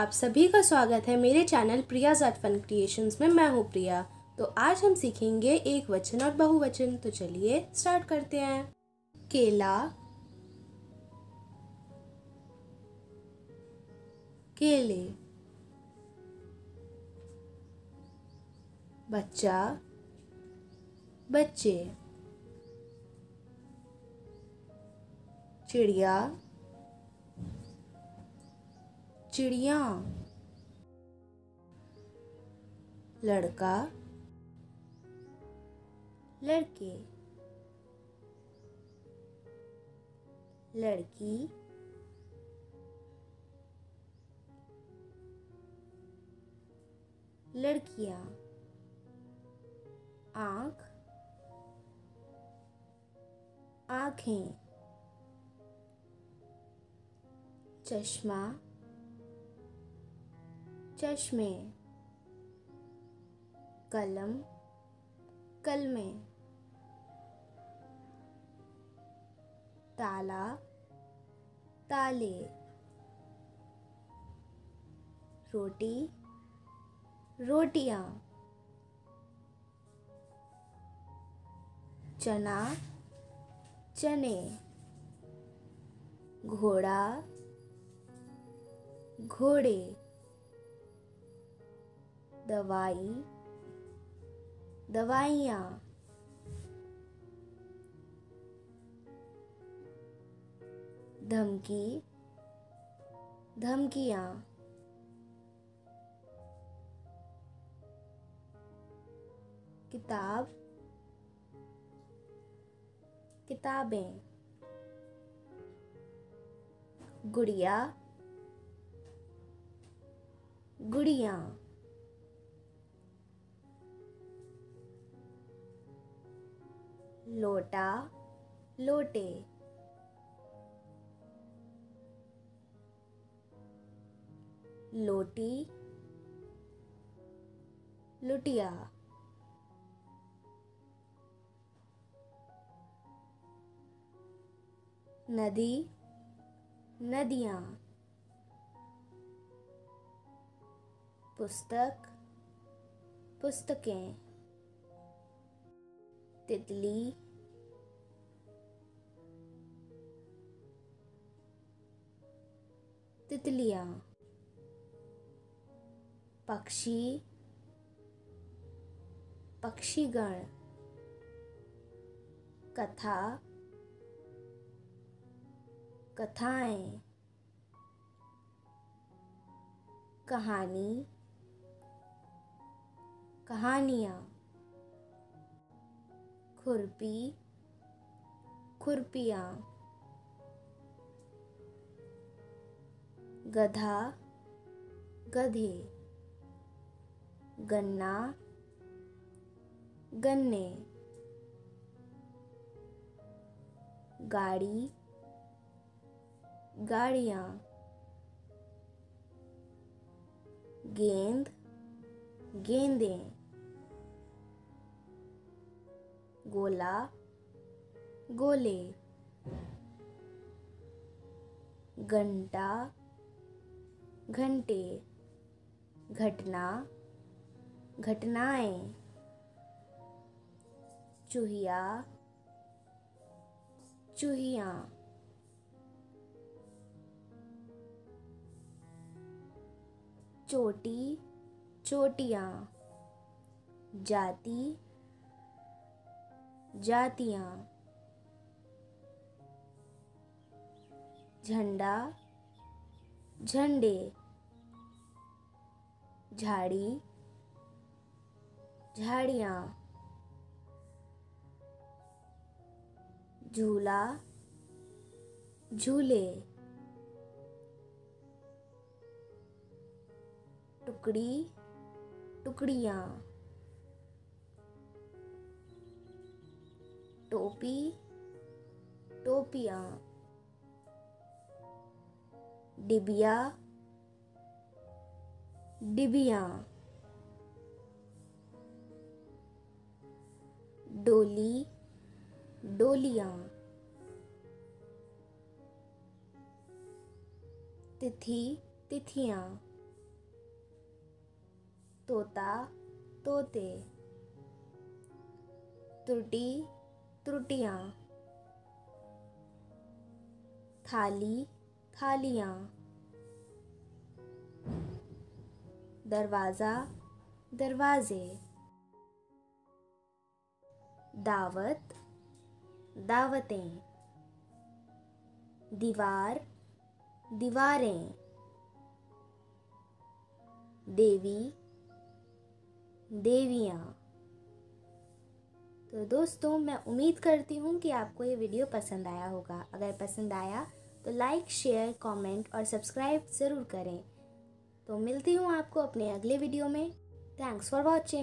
आप सभी का स्वागत है मेरे channel Priya Jat fun creations में। मैं हूँ प्रिया। तो आज हम सीखेंगे एक वचन और बहुवचन। तो चलिए स्टार्ट करते हैं। केला। केले। बच्चा। बच्चे। चिड़िया। चिड़िया। लड़का। लड़के। लड़की। लड़कियाँ। आँख। आँखें। चश्मा। चश्मे। कलम कलमे। ताला ताले। रोटी रोटियाँ। चना चने। घोड़ा घोड़े। दवाई दवाइयाँ। धमकी धमकियाँ। किताब किताबें। गुड़िया गुड़िया। लोटा लोटे। लोटी लुटिया। नदी नदियाँ। पुस्तक पुस्तकें। तितली तितलियाँ पक्षी पक्षीगण कथा कथाएँ कहानी कहानियाँ खुरपी खुरपियाँ गधा गधे गन्ना गन्ने गाड़ी गाड़ियाँ गेंद गेंदें। गोला गोले घंटा घंटे घटना घटनाएँ चूहिया चूहिया। चोटी चोटियाँ जाति जातियाँ। झंडा झंडे झाड़ी झाड़ियाँ झूला झूले टुकड़ी टुकड़ियाँ। टोपी टोपियाँ डिबिया डिबिया डोली डोलियाँ तिथि तिथियाँ तोता तोते त्रुटि त्रुटियाँ। थाली थालियाँ। दरवाज़ा दरवाजे। दावत दावतें। दीवार दीवारें। देवी देवियाँ। तो दोस्तों, मैं उम्मीद करती हूँ कि आपको ये वीडियो पसंद आया होगा। अगर पसंद आया तो लाइक शेयर कमेंट और सब्सक्राइब ज़रूर करें। तो मिलती हूँ आपको अपने अगले वीडियो में। Thanks for watching